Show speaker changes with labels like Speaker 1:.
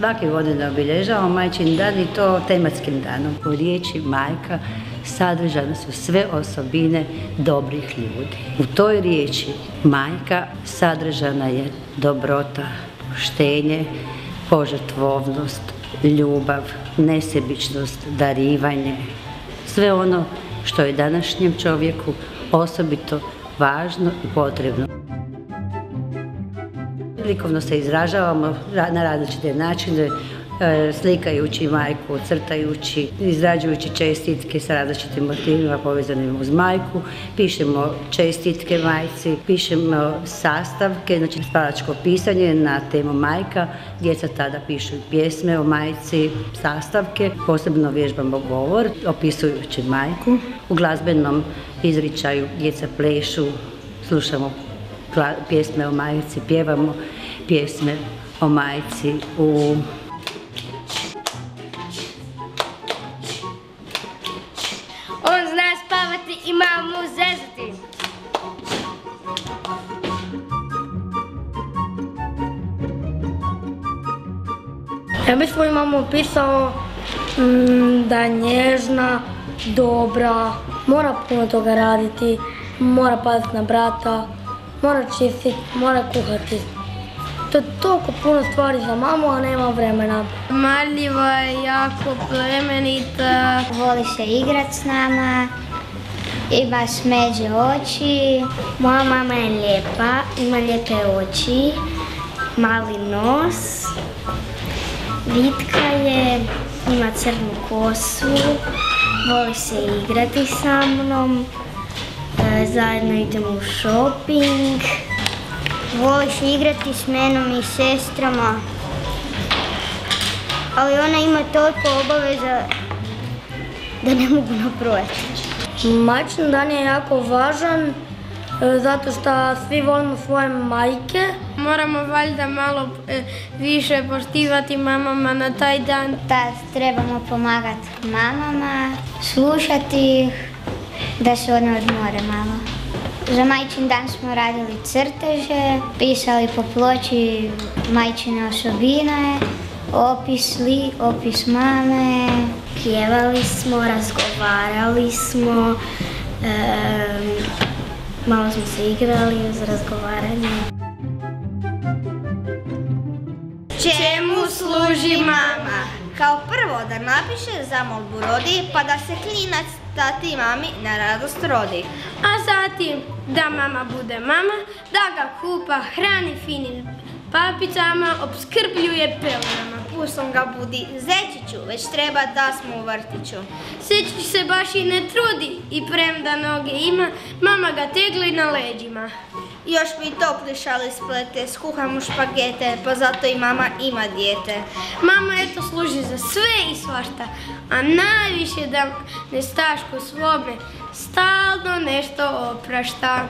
Speaker 1: svake godine obilježavamo majčin dan i to tematskim danom. U riječi majka sadržane su sve osobine dobrih ljudi. U toj riječi majka sadržana je dobrota, štenje, požrtvovnost, ljubav, nesebičnost, darivanje, sve ono što je današnjem čovjeku osobito važno i potrebno. Likovno se izražavamo na različite načine, e, slikajući majku, crtajući, izrađujući čestitke sa različitim motivima povezanim uz majku, pišemo čestitke majci, pišemo sastavke, znači spavačko pisanje na temu majka, djeca tada pišu pjesme o majci, sastavke, posebno vježbamo govor opisujući majku. U glazbenom izričaju djeca plešu, slušamo pjesme o majci, pjevamo pjesme o majci u
Speaker 2: On zna spavati i mamu zezati.
Speaker 3: Ja bih svoju mamu opisao mm, da je nježna, dobra, mora puno toga raditi, mora paziti na brata, mora čistiti, mora kuhati. To je toliko puno stvari za mamu, a nema vremena.
Speaker 2: Marljiva je jako plemenita.
Speaker 4: Voli se igrat s nama, ima smeđe oči. Moja mama je lijepa, ima lijepe oči, mali nos, vitka je, ima crnu kosu, voli se igrati sa mnom, zajedno idemo u shopping. Voli se igrati s menom i sestrama, ali ona ima toliko obaveza da ne mogu nabrojati.
Speaker 3: Majčin dan je jako važan e, zato što svi volimo svoje majke.
Speaker 2: Moramo valjda malo e, više poštivati mamama na taj dan.
Speaker 4: Da trebamo pomagati mamama, slušati ih, da se one odmore malo. Za majčin dan smo radili crteže, pisali po ploči majčine osobine, opis li, opis mame, pjevali smo, razgovarali smo, malo smo se igrali uz razgovaranje.
Speaker 5: Čemu služi mama? Prvo da napiše zamolbu rodi pa da se klinac tati mami na radost rodi.
Speaker 2: A zatim da mama bude mama, da ga kupa, hrani finim papicama, obskrbljuje pelenama.
Speaker 5: Pusom ga budi zečiću, već treba da smo u vrtiću.
Speaker 2: Sečić se baš i ne trudi i premda noge ima, mama ga tegli na leđima.
Speaker 5: Još mi topli šali splete, skuhamo špagete, pa zato i mama ima dijete.
Speaker 2: Mama eto služi za sve i svašta, a najviše da nestašku svome stalno nešto oprašta.